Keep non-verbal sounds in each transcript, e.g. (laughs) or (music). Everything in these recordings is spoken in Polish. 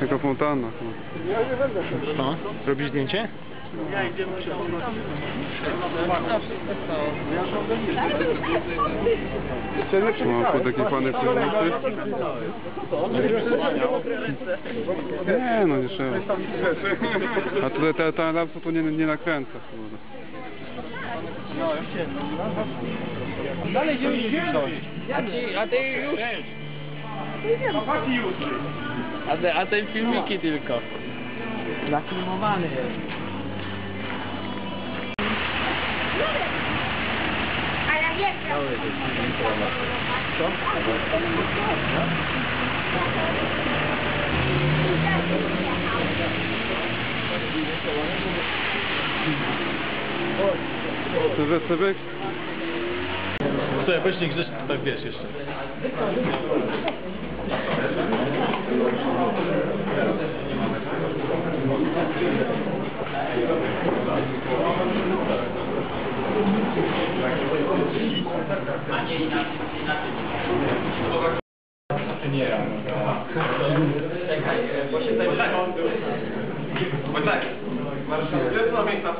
Jaka fontanna. Co? Robisz zdjęcie? Tu mam tu takie fany przewodnicy. Nie no, nie trzeba. A tutaj ta, ta lapsa to nie, nie nakręca. kurde. Dalej idziemy a ty już? A te, a te filmiki tylko. Zafilmowany jest. A ja wiem, Sylwester Byk? Co, ja weź nie grzesz, tak wiesz jeszcze. Bo tak, jest na miejsca.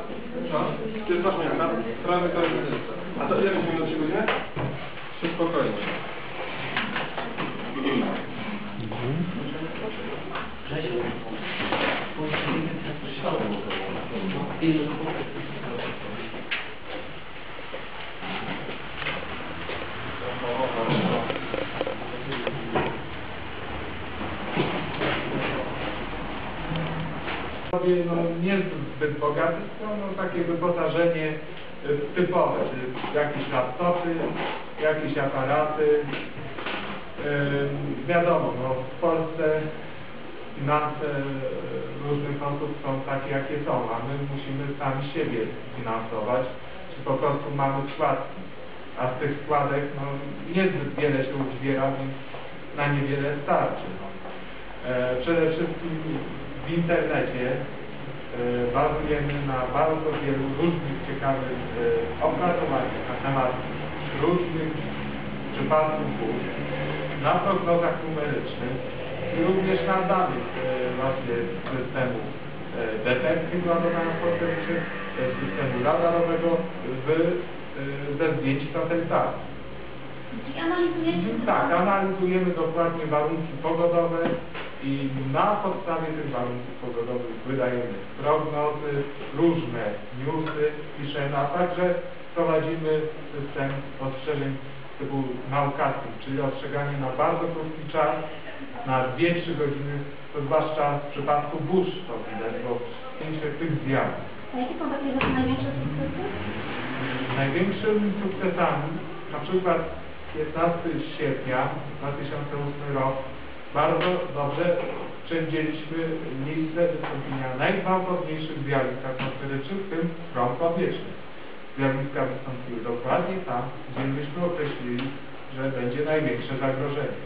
Jest masz miejsca. To jest. A to ile minut się godzinie? Trzy spokojnie. (clears throat) (clears throat) no, nie zbyt bogaty, to no, takie wyposażenie y, typowe, czyli jakieś laptopy, jakieś aparaty. Ym, wiadomo, no, w Polsce finanse różnych osób są takie, jakie są, a my musimy sami siebie finansować, czy po prostu mamy składki. A z tych składek no, niezbyt wiele się uzbiera, więc na niewiele starczy. No. E, przede wszystkim w internecie e, bazujemy na bardzo wielu różnych ciekawych e, opracowaniach na temat różnych przypadków burz, na prognozach numerycznych również na danych e, właśnie z systemu detekcji ładowania atmosferycznych, e, systemu radarowego w, e, ze zdjęć satelitami. Czyli analizujecie... Tak, analizujemy dokładnie warunki pogodowe i na podstawie tych warunków pogodowych wydajemy prognozy, różne newsy piszemy, a także prowadzimy system ostrzeżeń typu naukacych, czyli ostrzeganie na bardzo krótki czas, na 2-3 godziny, to zwłaszcza w przypadku burz to widać, bo większe tych zjawisk. A jakie są takie największe sukcesy? Największymi sukcesami, na przykład 15 sierpnia 2008 rok, bardzo dobrze przewidzieliśmy miejsce wystąpienia najgwałtowniejszych zjawisk atmosferycznych, w tym prąd powietrzny. Zjawiska wystąpiły dokładnie tam, gdzie myśmy określili, że będzie największe zagrożenie.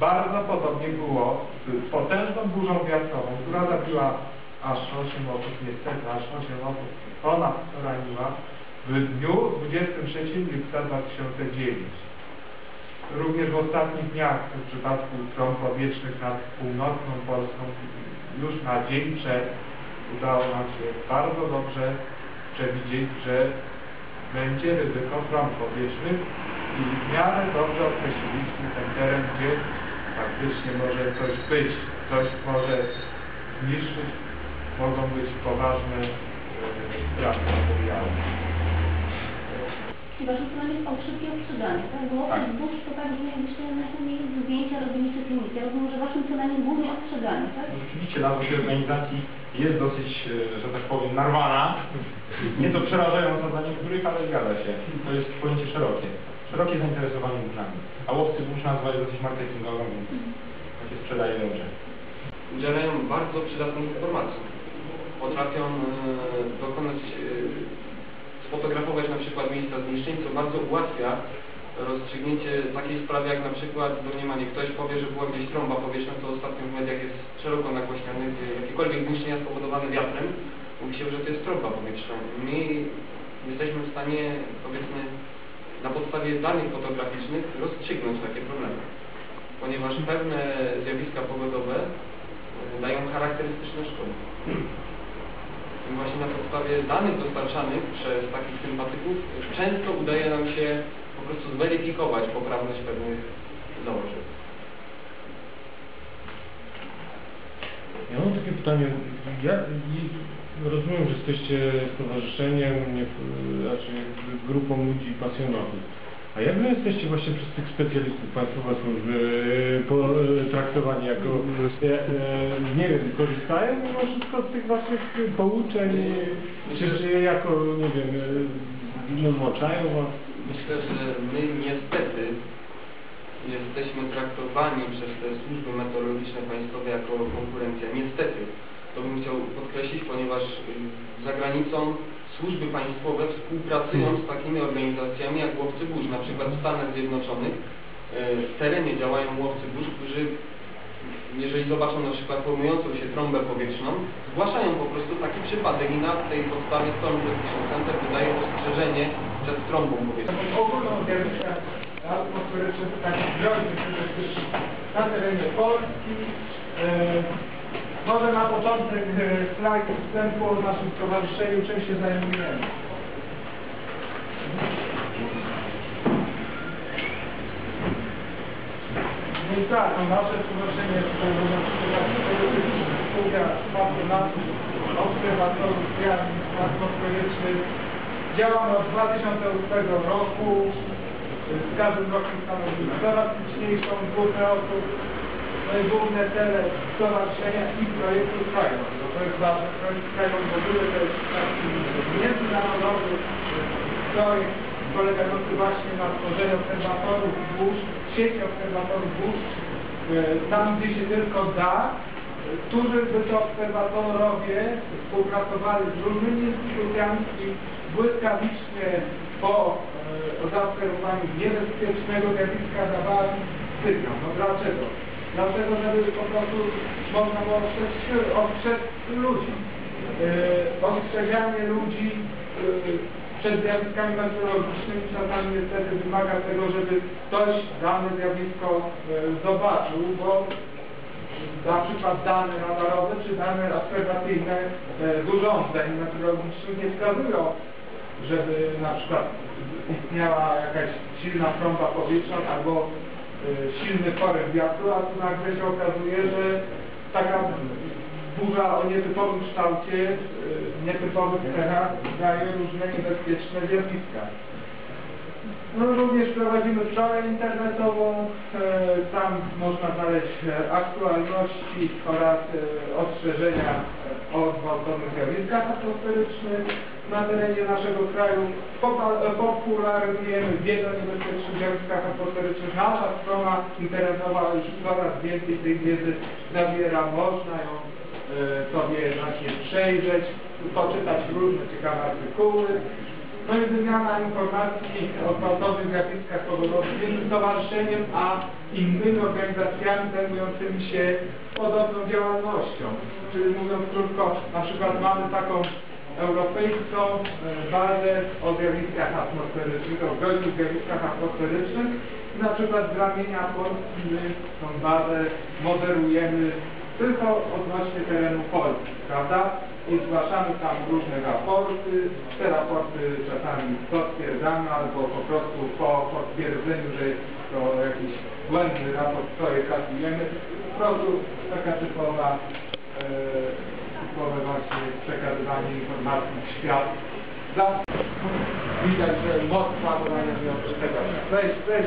Bardzo podobnie było z potężną burzą wiatrową, która zabiła aż 8 osób, niestety aż 8 osób ponad raniła w dniu 23 lipca 2009. Również w ostatnich dniach w przypadku stron powietrznych nad północną Polską już na dzień przed udało nam się bardzo dobrze przewidzieć, że będzie ryzyko stron powietrznych i w miarę dobrze określiliśmy ten teren, gdzie faktycznie może coś być, coś może zniszczyć, mogą być poważne e, straty materiału. Waszym planem jest o szybkie ostrzeganie, tak? Bo oprócz burz to tak, że jakbyście najpewniej zdjęcia robiliście filmiki. Ja rozumiem, że waszym celem głównie ostrzeganie, tak? Rzeczywiście nazwa się organizacji jest dosyć, e, że tak powiem, narwana. Nieco przerażająca dla niektórych, ale zgadza się. To jest pojęcie szerokie. Szerokie zainteresowanie burzami. A łowcy burz nazwa jest dosyć marketingowa, więc to się sprzedaje dobrze. Udzielają bardzo przydatnych informacji. Potrafią e, dokonać, e, sfotografować na przykład miejsca zniszczeń, co bardzo ułatwia rozstrzygnięcie takiej sprawy jak na przykład domniemanie. Ktoś powie, że była gdzieś trąba powietrzna, to ostatnio w mediach jest szeroko nagłośniane, gdzie jakiekolwiek zniszczenia spowodowane wiatrem, mówi się, że to jest trąba powietrzna. My jesteśmy w stanie, powiedzmy, na podstawie danych fotograficznych rozstrzygnąć takie problemy. Ponieważ pewne zjawiska pogodowe e, dają charakterystyczne szkody. I właśnie na podstawie danych dostarczanych przez takich sympatyków często udaje nam się po prostu zweryfikować poprawność pewnych założeń. Ja mam takie pytanie. Ja rozumiem, że jesteście stowarzyszeniem, nie, znaczy grupą ludzi pasjonatów. A jak wy jesteście właśnie przez tych specjalistów Państwowe Służby e, potraktowani jako, e, e, nie wiem, korzystają mimo wszystko z tych waszych pouczeń, czy, czy jako, nie wiem, e, umoczają was? Myślę, że my niestety jesteśmy traktowani przez te służby meteorologiczne państwowe jako konkurencja. Niestety. To bym chciał podkreślić, ponieważ y, za granicą służby państwowe współpracują z takimi organizacjami jak łowcy burz. Na przykład w Stanach Zjednoczonych y, w terenie działają łowcy burz, którzy jeżeli zobaczą na przykład formującą się trąbę powietrzną, zgłaszają po prostu taki przypadek i na tej podstawie Storm Prediction Center wydaje ostrzeżenie przed trąbą powietrzną. Zjawiska atmosferyczne, takich groźnych niebezpiecznych na terenie Polski. E, może na początek e, slajd wstępu o naszym stowarzyszeniu, czym się zajmujemy. No i tak, no nasze stowarzyszenie jest studia patronatów, obserwatorów zjawisk atmosferycznych. Działamy od 2008 roku. Z każdym rokiem stanowimy coraz liczniejszą grupę osób. No i główne cele stowarzyszenia i projektu krajowego. To jest ważne. Projekt krajowy w ogóle to jest taki międzynarodowy projekt polegający właśnie na tworzeniu obserwatorów burz, sieci obserwatorów burz, e, tam gdzie się tylko da, którzy by to obserwatorowie współpracowali z różnymi instytucjami i błyskawicznie po e, zaobserwowaniu niebezpiecznego zjawiska dawali sygnał. No dlaczego? Dlatego, żeby po prostu można było ostrzec, ludzi. E, ludzi e, przed zjawiskami meteorologicznymi czasami niestety wymaga tego, żeby ktoś dane zjawisko e, zobaczył, bo na przykład dane radarowe czy dane obserwacyjne e, z urządzeń meteorologicznych nie wskazują, żeby na przykład istniała jakaś silna trąba powietrzna albo e, silny poryw wiatru, a tu nagle się okazuje, że taka burza o nietypowym kształcie, e, nietypowych cechach daje różne niebezpieczne zjawiska. No, również prowadzimy stronę internetową, e, tam można znaleźć e, aktualności oraz e, ostrzeżenia o gwałtownych zjawiskach atmosferycznych na terenie naszego kraju. Popularyzujemy wiedzę o niebezpiecznych zjawiskach atmosferycznych. Nasza strona internetowa już coraz więcej tej wiedzy zawiera, można ją sobie właśnie przejrzeć, poczytać różne ciekawe artykuły. No i wymiana informacji o gwałtownych zjawiskach pogodowych między stowarzyszeniem a innymi organizacjami zajmującymi się podobną działalnością. Czyli mówiąc krótko, na przykład mamy taką europejską e, bazę o zjawiskach atmosferycznych, o groźnych zjawiskach atmosferycznych. Na przykład z ramienia Polski my tą bazę moderujemy tylko odnośnie terenu Polski, prawda? I zgłaszamy tam różne raporty. Te raporty czasami potwierdzamy albo po prostu po potwierdzeniu, że jest to jakiś błędny raport, to je kasujemy. Po prostu taka typowa, e, typowe właśnie przekazywanie informacji w świat. Zawsze widać, że moc ładowania nie tego. Weź, weź.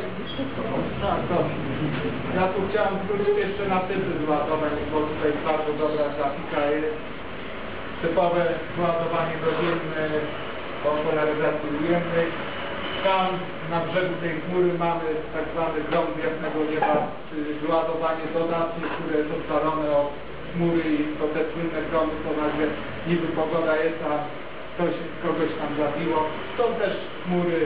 Ja tu chciałem zwrócić jeszcze na typy zładowań, bo tutaj bardzo dobra grafika jest. Typowe ładowanie doziemne o polaryzacji ujemnej. Tam na brzegu tej chmury mamy tak zwany z jasnego nieba, czyli wyładowanie dodatnie, które jest oddalone od chmury i to te słynne gromy, to nagle niby pogoda jest, a ktoś, kogoś tam zabiło. Są też chmury,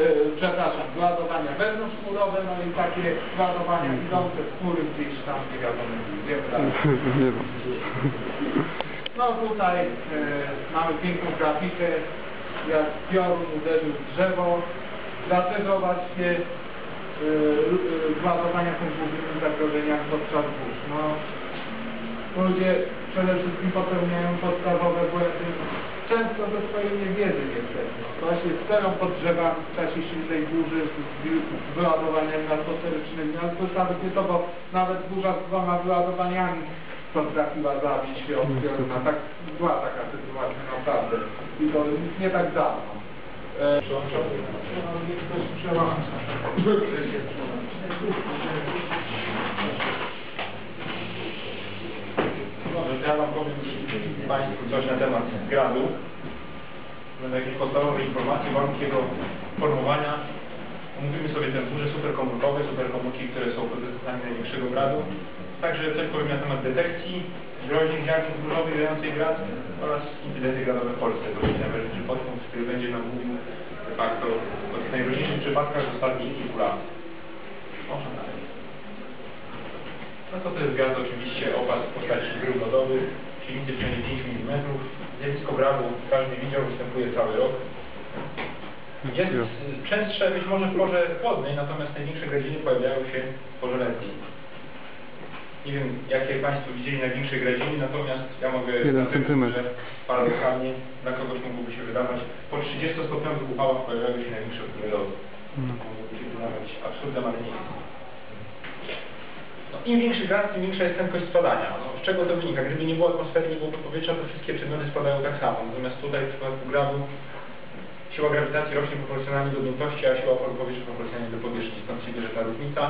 yy, przepraszam, ładowania wewnątrzchmurowe, no i takie ładowania idące z chmury gdzieś tam, nie wiadomo. Nie wiem. (laughs) No tutaj e, mamy piękną grafikę, jak piorun uderzył w drzewo. Dlatego właśnie e, e, wyładowania są głównymi zagrożeniami podczas burz. No, ludzie przede wszystkim popełniają podstawowe błędy, często ze swojej niewiedzy niestety. Właśnie stoją pod drzewami w czasie silnej burzy z z wyładowaniami atmosferycznymi, ale to jest nawet nie to, bo nawet burza z dwoma wyładowaniami potrafiła zabić odbiorna. Tak, była taka sytuacja naprawdę. I to nie tak dawno. E, no, ja wam powiem Państwu coś na temat gradu. Będą jakieś podstawowe informacje, warunki jego formowania. Omówimy sobie te burze superkomórkowe, superkomórki, które są producentami największego gradu. Także coś powiem na temat detekcji, groźnych zjawisk burzowych dającej grad oraz incydenty gradowe w Polsce. To będzie podpunkt, który będzie nam mówił de facto o tych najgroźniejszych przypadkach z ostatnich kilku lat. Można dalej. No to to jest gaz oczywiście opad w postaci grup lodowych, silnicy przynajmniej 5 mm. Zjawisko gradu każdy widział, występuje cały rok. Jest częstsze być może w porze chłodnej, natomiast największe gradziny pojawiają się w porze letniej. Nie wiem, jakie Państwo widzieli największe gradziny, natomiast ja mogę na centymetr. że paradoksalnie dla kogoś mogłoby się wydawać, po 30-stopniowych upałach pojawiają się największe wpływy lodu. No. Mogłoby się wydawać absurdem, ale nie jest. No, Im większy grad, tym większa jest prędkość spadania. No, z czego to wynika? Gdyby nie było atmosfery, nie byłoby powietrza, to wszystkie przedmioty spadają tak samo. Natomiast tutaj w przypadku gradu siła grawitacji rośnie proporcjonalnie do objętości, a siła oporu powietrza proporcjonalnie do powierzchni. Stąd się bierze ta różnica.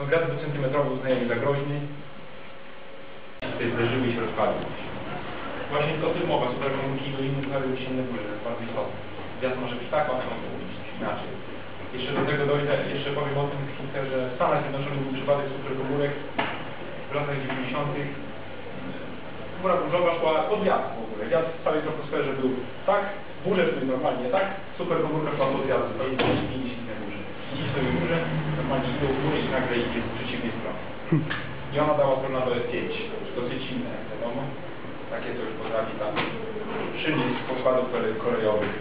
No, grad dwucentymetrowy uznajemy za groźny. Tutaj zderzyły się rozpalił. Właśnie o tym mowa, superkomórki i doliny wychodzą się inne burze, to jest bardzo istotne. Gwiazd może być tak, a może być inaczej. Jeszcze do tego dojdę, jeszcze powiem o tym chwilkę, że w Stanach Zjednoczonych był przypadek superkomórek w latach 90. Chmura burzowa szła pod wiatr w ogóle. Wiatr w całej troposferze był tak, burze szły normalnie tak, superkomórka szła pod wiatr, to jest niż inne burze. Idzie sobie burze, normalnie idą w górę i nagle idzie z przeciwnej strony. I ona dała tornado F5, dosyć silne, jak wiadomo. Takie to już potrafi tam przynieść z pokładów kole- kolejowych